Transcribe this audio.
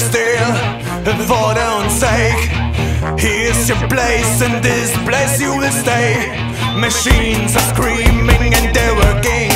still for their own sake. Here's your place, and this place you will stay. Machines are screaming and they're working.